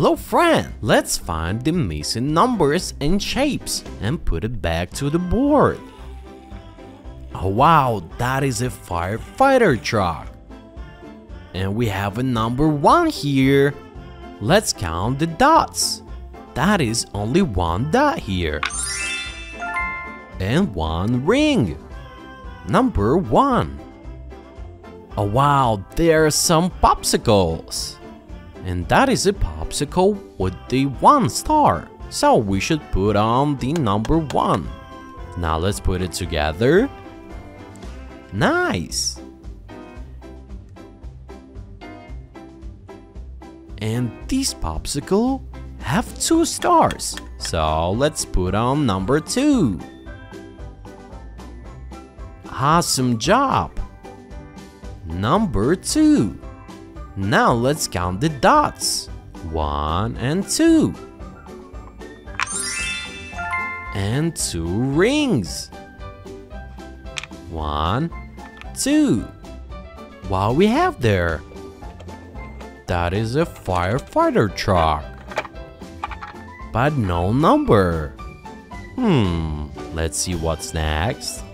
Hello friend! Let's find the missing numbers and shapes and put it back to the board. Oh wow, that is a firefighter truck. And we have a number 1 here. Let's count the dots. That is only one dot here. And one ring. Number 1. Oh wow, there are some popsicles. And that is a popsicle with the one star. So we should put on the number 1. Now let's put it together. Nice! And this popsicle have two stars. So let's put on number 2. Awesome job! Number 2. Now let's count the dots. 1 and 2. And 2 rings. 1, 2. What we have there? That is a firefighter truck. But no number. Hmm, let's see what's next.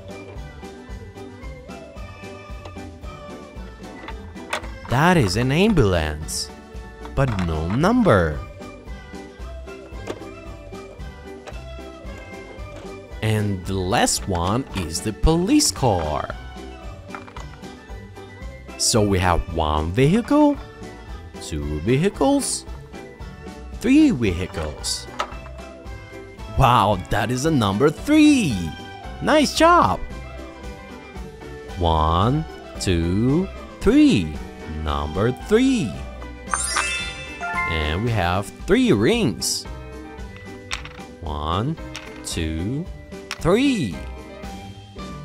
That is an ambulance, but no number. And the last one is the police car. So we have one vehicle, two vehicles, three vehicles. Wow, that is a number three. Nice job. One, two, three number 3. And we have 3 rings. One, two, three.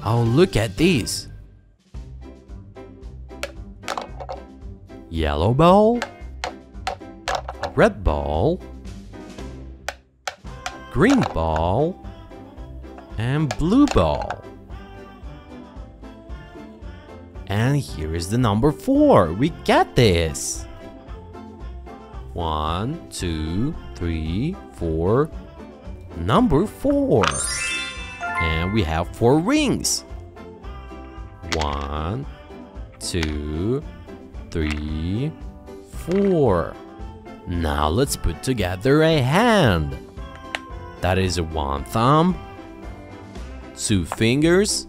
Oh, look at this. Yellow ball, red ball, green ball, and blue ball. And here is the number 4. We get this. One, two, three, four. Number 4. And we have 4 rings. One, two, three, four. Now let's put together a hand. That is one thumb, two fingers,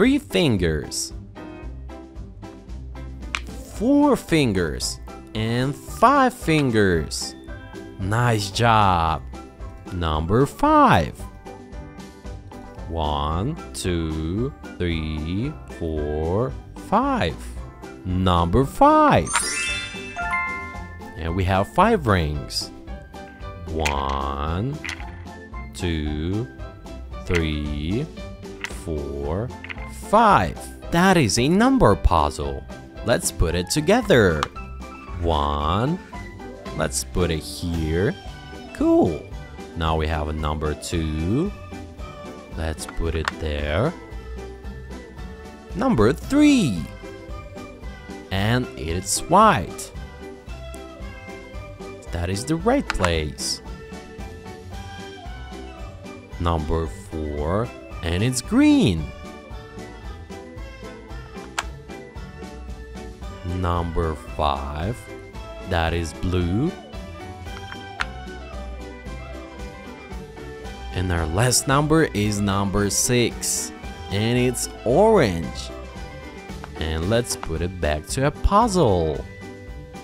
three fingers, four fingers, and five fingers. Nice job! Number five. One, two, three, four, five. Number five. And we have five rings. One, two, three, four, 5. That is a number puzzle. Let's put it together. 1. Let's put it here. Cool. Now we have a number 2. Let's put it there. Number 3. And it's white. That is the right place. Number 4. And it's green. Number 5 that is blue. And our last number is number 6 and it's orange. And let's put it back to a puzzle.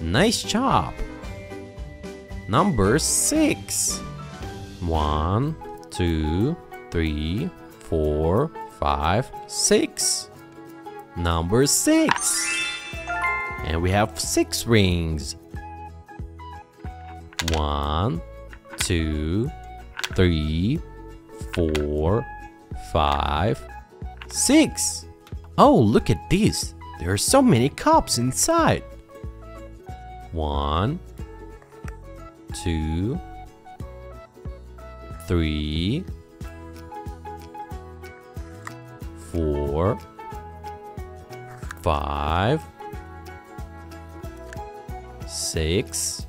Nice job. Number 6 1 2 3 4 5 6 number 6 and we have six rings. One, two, three, four, five, six. Oh, look at this. There are so many cups inside. One, two, three, four, five, six,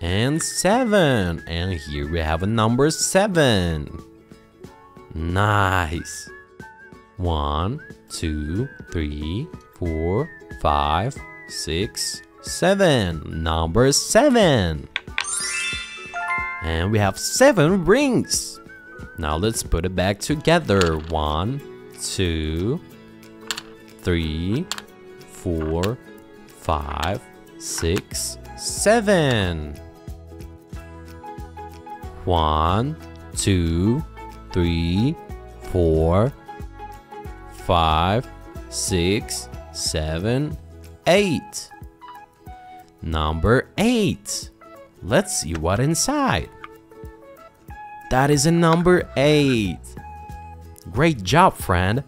and seven. And here we have a number seven. Nice. One, two, three, four, five, six, seven. Number seven. And we have seven rings. Now let's put it back together. One, two, three, four, five, six, seven. One, two, three, four, five, six, seven, eight. Number eight. Let's see what inside. That is a number eight. Great job, friend.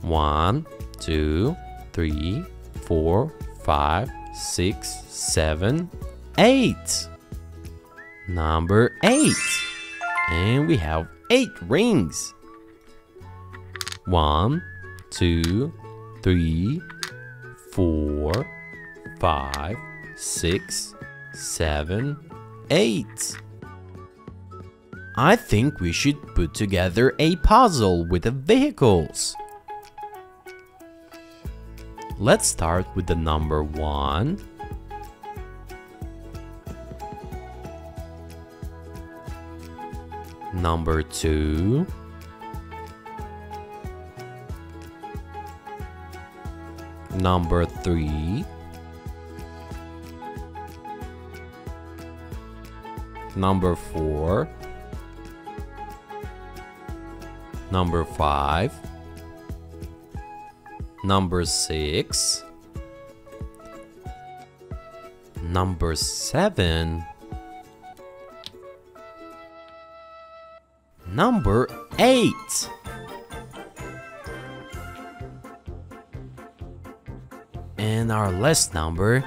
One, two, three, four, five, six, seven, eight. Number eight. And we have eight rings. One, two, three, four, five, six, seven, eight. I think we should put together a puzzle with the vehicles. Let's start with the number 1. Number 2. Number 3. Number 4. Number 5 Number 6 Number 7 Number 8 And our last number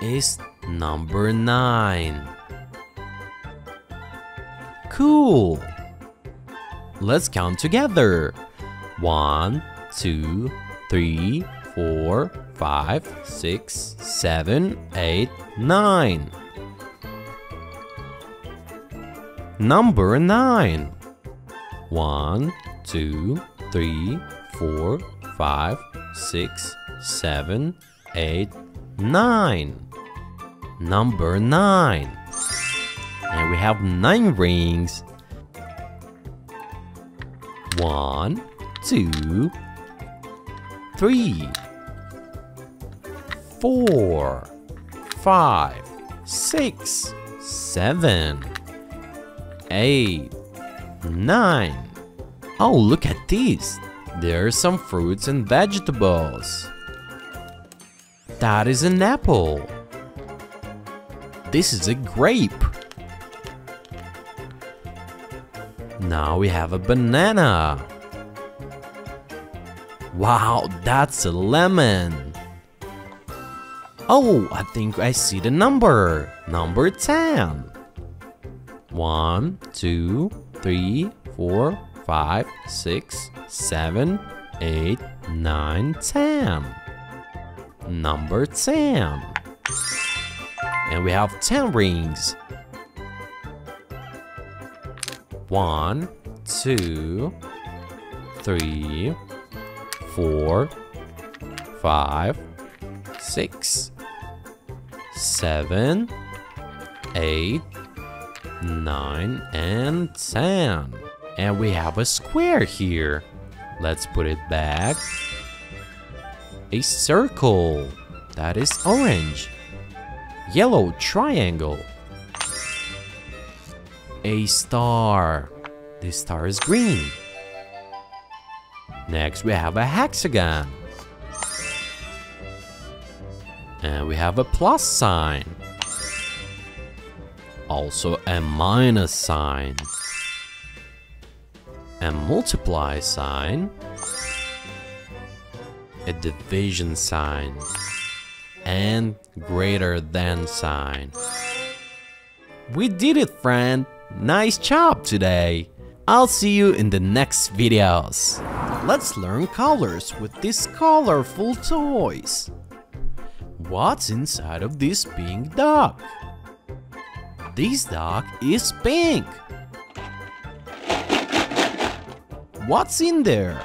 is number 9 Cool! Let's count together. One, two, three, four, five, six, seven, eight, nine. Number nine. One, two, three, four, five, six, seven, eight, nine. Number nine. And we have nine rings. One, two, three, four, five, six, seven, eight, nine. Oh, look at these. are some fruits and vegetables. That is an apple. This is a grape. Now we have a banana. Wow, that's a lemon. Oh, I think I see the number. Number 10. 1, 2, 3, 4, 5, 6, 7, 8, 9, 10. Number 10. And we have 10 rings. One, two, three, four, five, six, seven, eight, nine, and ten. And we have a square here. Let's put it back. A circle. That is orange. Yellow triangle a star. This star is green. Next we have a hexagon. And we have a plus sign. Also a minus sign. A multiply sign. A division sign. And greater than sign. We did it, friend! Nice job today! I'll see you in the next videos. Let's learn colors with these colorful toys. What's inside of this pink dog? This dog is pink. What's in there?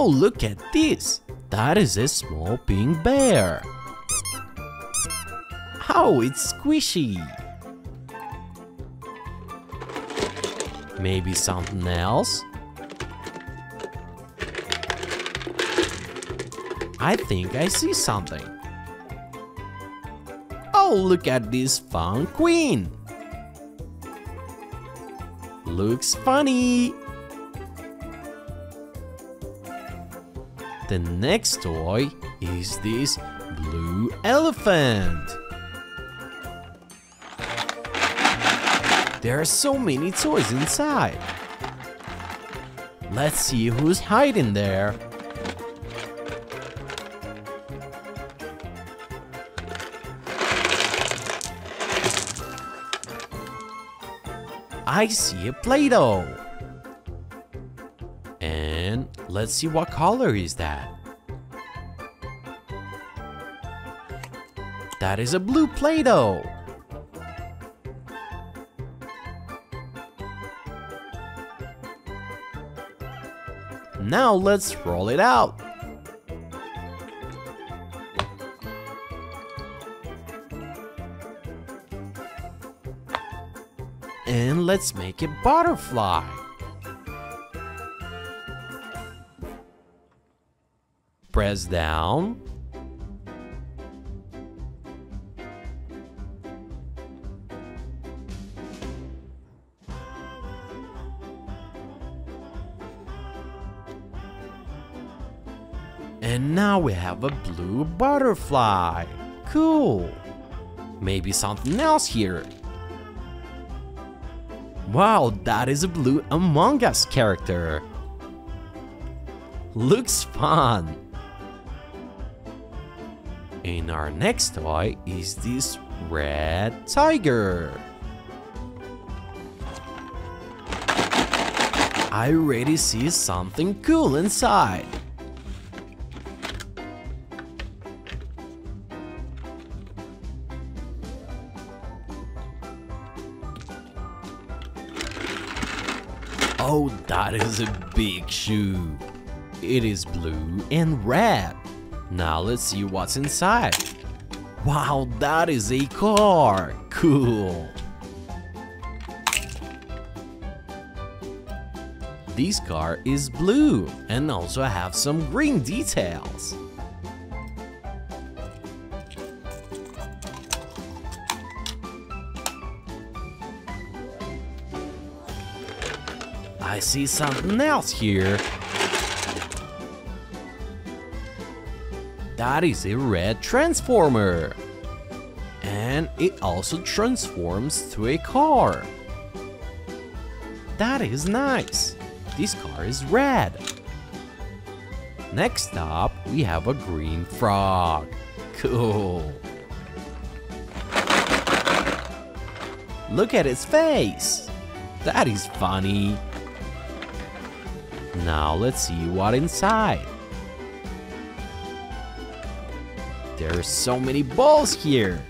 Oh, look at this! That is a small pink bear. Oh, it's squishy. Maybe something else? I think I see something. Oh, look at this fun queen. Looks funny. The next toy is this blue elephant. There are so many toys inside. Let's see who's hiding there. I see a Play-Doh. Let's see what color is that. That is a blue Play-Doh. Now let's roll it out. And let's make a butterfly. Press down. And now we have a blue butterfly. Cool. Maybe something else here. Wow, that is a blue Among Us character. Looks fun. And our next toy is this red tiger. I already see something cool inside. Oh, that is a big shoe. It is blue and red. Now let's see what's inside. Wow, that is a car. Cool. This car is blue and also have some green details. I see something else here. That is a red transformer. And it also transforms to a car. That is nice. This car is red. Next up, we have a green frog. Cool. Look at its face. That is funny. Now let's see what inside. There are so many balls here.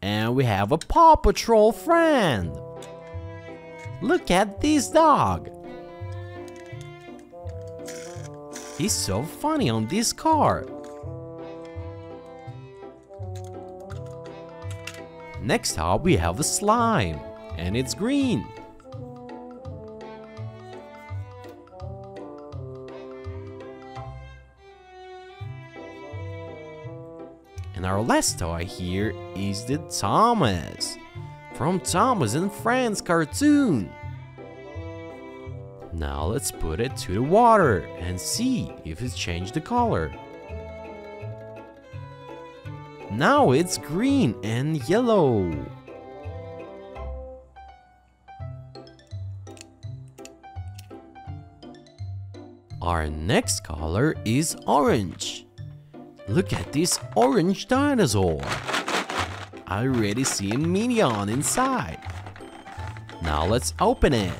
And we have a Paw Patrol friend. Look at this dog. He's so funny on this car. Next up we have a slime, and it's green. And our last toy here is the Thomas, from Thomas and Friends cartoon. Now let's put it to the water and see if it's changed the color. Now it's green and yellow. Our next color is orange. Look at this orange dinosaur. I already see a minion inside. Now let's open it.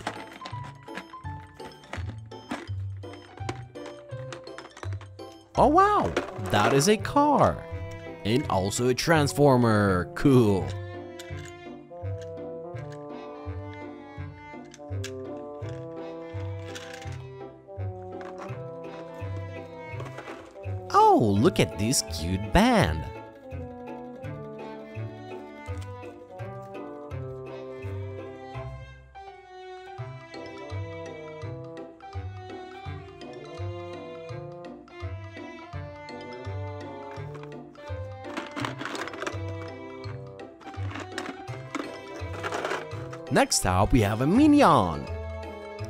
Oh wow, that is a car. And also a transformer, cool. Look at this cute band. Next up, we have a minion.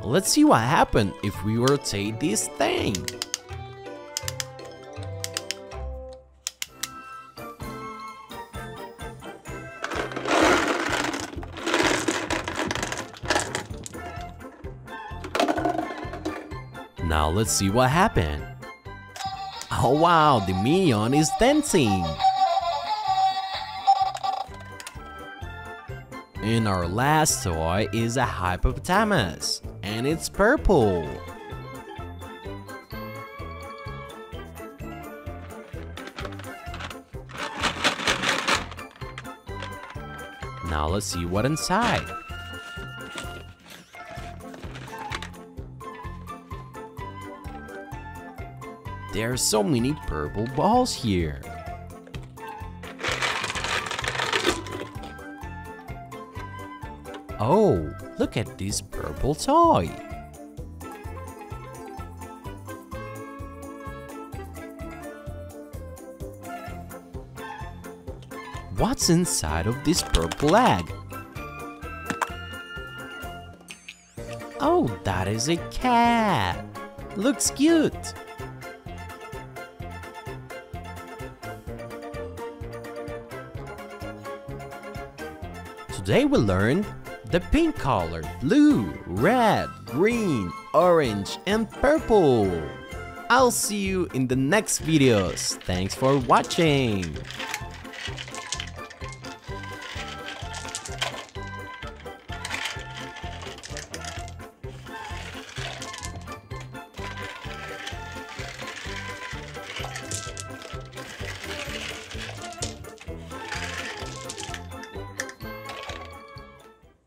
Let's see what happened if we rotate this thing. Now let's see what happened. Oh wow, the minion is dancing. And our last toy is a hippopotamus, and it's purple. Now let's see what inside. There are so many purple balls here. Oh, look at this purple toy. What's inside of this purple egg? Oh, that is a cat. Looks cute. Today we learned the pink color, blue, red, green, orange, and purple. I'll see you in the next videos. Thanks for watching.